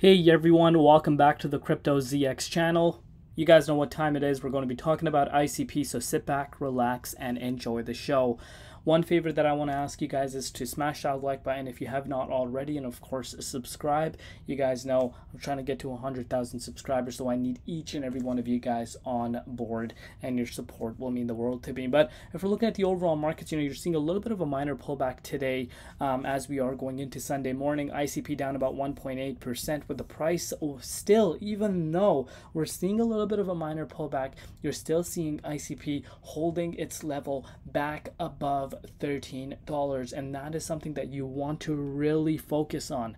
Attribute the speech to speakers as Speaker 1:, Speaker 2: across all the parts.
Speaker 1: Hey everyone, welcome back to the Crypto ZX channel. You guys know what time it is. We're going to be talking about ICP, so sit back, relax, and enjoy the show. One favor that I want to ask you guys is to smash that like button if you have not already, and of course, subscribe. You guys know I'm trying to get to 100,000 subscribers, so I need each and every one of you guys on board, and your support will mean the world to me. But if we're looking at the overall markets, you know, you're seeing a little bit of a minor pullback today um, as we are going into Sunday morning. ICP down about 1.8%, with the price still, even though we're seeing a little bit of a minor pullback, you're still seeing ICP holding its level back above $13 and that is something that you want to really focus on.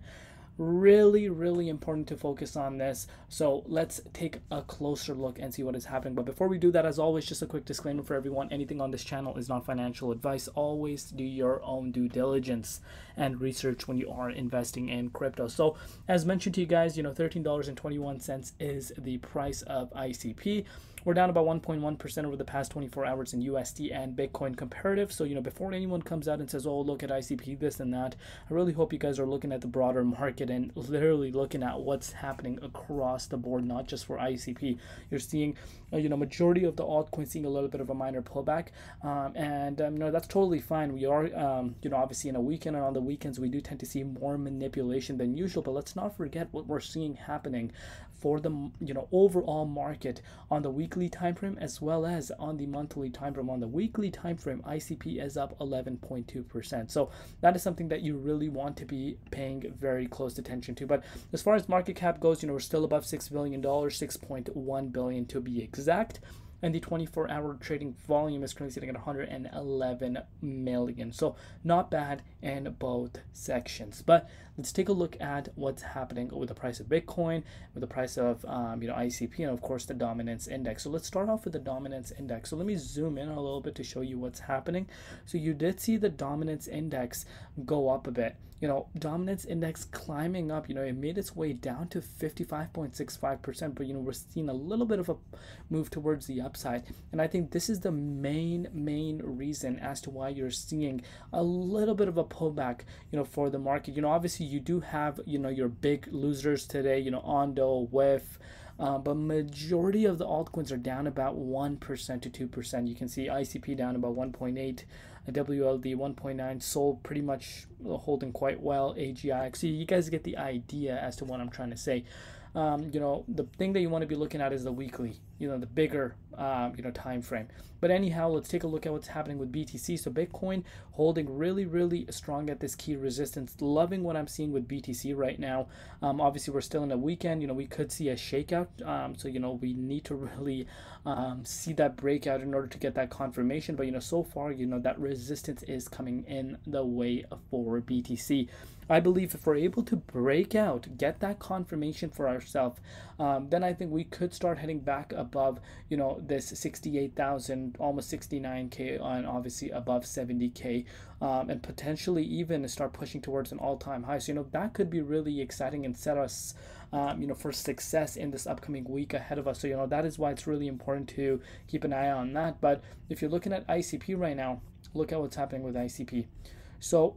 Speaker 1: Really really important to focus on this. So let's take a closer look and see what is happening. But before we do that as always just a quick disclaimer for everyone. Anything on this channel is not financial advice. Always do your own due diligence and research when you are investing in crypto. So as mentioned to you guys you know $13.21 is the price of ICP we're down about 1.1% over the past 24 hours in USD and Bitcoin comparative. So, you know, before anyone comes out and says, oh, look at ICP, this and that, I really hope you guys are looking at the broader market and literally looking at what's happening across the board, not just for ICP. You're seeing, uh, you know, majority of the altcoins seeing a little bit of a minor pullback. Um, and, um, you know, that's totally fine. We are, um, you know, obviously in a weekend and on the weekends, we do tend to see more manipulation than usual. But let's not forget what we're seeing happening for the, you know, overall market on the week weekly time frame as well as on the monthly time frame. On the weekly time frame, ICP is up 11.2%. So that is something that you really want to be paying very close attention to. But as far as market cap goes, you know, we're still above $6 billion, 6.1 billion to be exact and the 24 hour trading volume is currently sitting at 111 million. So not bad in both sections. But let's take a look at what's happening with the price of Bitcoin, with the price of um, you know ICP, and of course the dominance index. So let's start off with the dominance index. So let me zoom in a little bit to show you what's happening. So you did see the dominance index go up a bit. You know, dominance index climbing up. You know, it made its way down to 55.65%, but you know we're seeing a little bit of a move towards the upside, and I think this is the main main reason as to why you're seeing a little bit of a pullback. You know, for the market. You know, obviously you do have you know your big losers today. You know, Ondo, WIF. Uh, but majority of the altcoins are down about 1% to 2%. You can see ICP down about 1.8, WLD 1.9, Sol pretty much holding quite well, AGI. So you guys get the idea as to what I'm trying to say. Um, you know, the thing that you want to be looking at is the weekly you know the bigger um, you know time frame but anyhow let's take a look at what's happening with btc so bitcoin holding really really strong at this key resistance loving what i'm seeing with btc right now. Um, obviously we're still in a weekend you know we could see a shakeout. Um, so you know we need to really um, see that breakout in order to get that confirmation. But you know so far you know that resistance is coming in the way for btc I believe if we're able to break out, get that confirmation for ourselves, um, then I think we could start heading back above, you know, this 68,000, almost 69K, and obviously above 70K, um, and potentially even start pushing towards an all-time high. So, you know, that could be really exciting and set us, um, you know, for success in this upcoming week ahead of us. So, you know, that is why it's really important to keep an eye on that. But if you're looking at ICP right now, look at what's happening with ICP. So,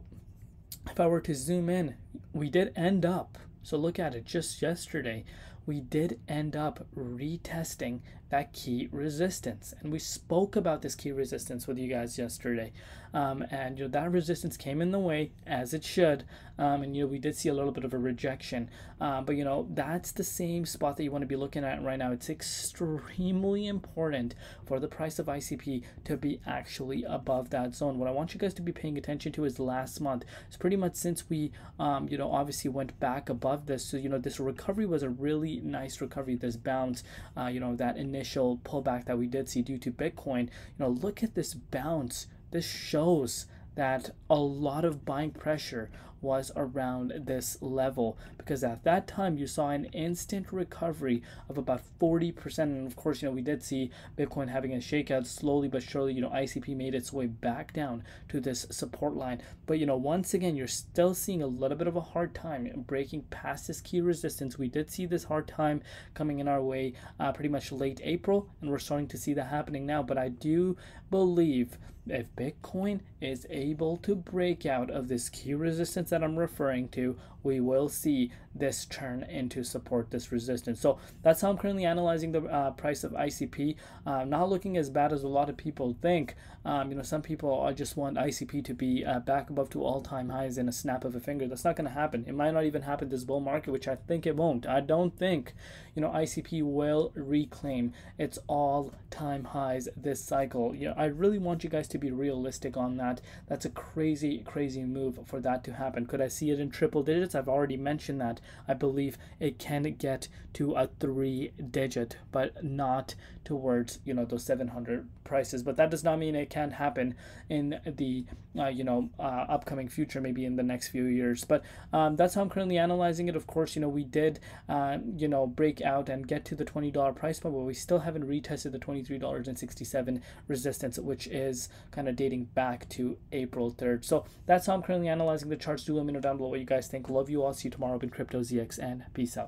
Speaker 1: if I were to zoom in, we did end up so look at it just yesterday we did end up retesting that key resistance. And we spoke about this key resistance with you guys yesterday. Um, and you know that resistance came in the way as it should. Um, and you know we did see a little bit of a rejection. Uh, but you know that's the same spot that you want to be looking at right now. It's extremely important for the price of ICP to be actually above that zone. What I want you guys to be paying attention to is last month. It's pretty much since we um, you know obviously went back above this. So you know this recovery was a really nice recovery. This bounce, uh, you know that initial pullback that we did see due to Bitcoin, you know, look at this bounce. This shows that a lot of buying pressure was around this level because at that time you saw an instant recovery of about 40% and of course you know we did see bitcoin having a shakeout slowly but surely you know icp made its way back down to this support line. But you know once again you're still seeing a little bit of a hard time breaking past this key resistance. We did see this hard time coming in our way uh, pretty much late april and we're starting to see that happening now. But i do believe if Bitcoin is able to break out of this key resistance that I'm referring to, we will see this turn into support, this resistance. So that's how I'm currently analyzing the uh, price of ICP. Uh, not looking as bad as a lot of people think. Um, you know, some people just want ICP to be uh, back above to all-time highs in a snap of a finger. That's not going to happen. It might not even happen this bull market, which I think it won't. I don't think, you know, ICP will reclaim its all-time highs this cycle. You know, I really want you guys to be realistic on that. That's a crazy, crazy move for that to happen. Could I see it in triple digits? I've already mentioned that. I believe it can get to a three digit, but not towards, you know, those 700 prices. But that does not mean it can't happen in the, uh, you know, uh, upcoming future, maybe in the next few years. But um, that's how I'm currently analyzing it. Of course, you know, we did, uh, you know, break out and get to the $20 price point, but we still haven't retested the $23.67 resistance, which is kind of dating back to April 3rd. So that's how I'm currently analyzing the charts. Do let me know down below what you guys think. Love you all. See you tomorrow in Crypto ZX and peace out.